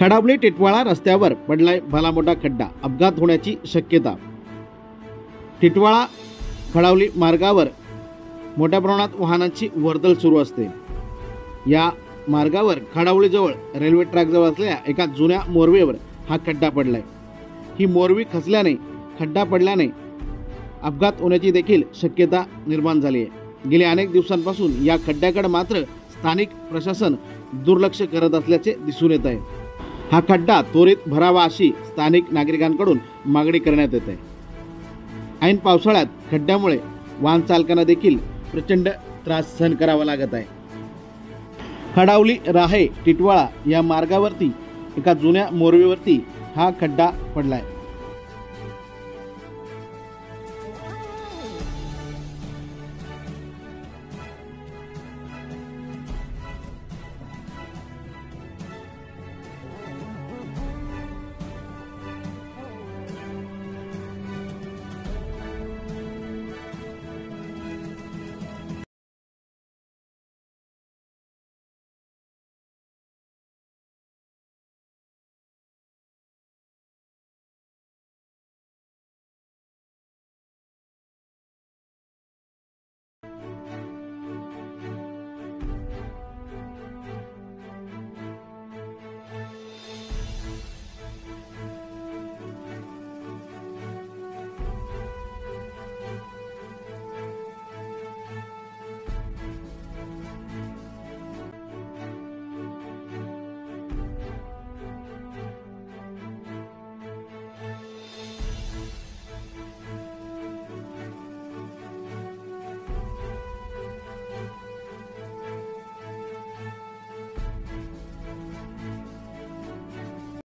खडावली टिटवाळा रस्त्यावर पडलाय भला मोठा खड्डा. अपघात होण्याची शक्यता. टिटवाळा खडावली मार्गावर मोठ्या प्रमाणात वाहनांची वर्दळ सुरू असते. या मार्गावर खडावळीजवळ रेल्वे ट्रॅकजवळ असलेल्या एका जुन्या मोरवेवर हा खड्डा पडलाय. ही मोरवी खचल्याने खड्डा पडल्याने अपघात होण्याची देखील शक्यता निर्माण झाली आहे. गेल्या अनेक दिवसांपासून या खड्ड्याकडे मात्र स्थानिक प्रशासन दुर्लक्ष करत असल्याचे दिसून येत आहे. हा खड्डा त्वरित भरावा अशी स्थानिक नागरिकांकडून मागणी करण्यात येत. आहे ऐन पावसाळ्यात खड्ड्यामुळे वाहन चालकांना देखील प्रचंड त्रास सहन करावा लागत आहे. खडावली राहे टिटवाळा या मार्गावरती एका जुन्या मोरवीवरती हा खड्डा पडलाय.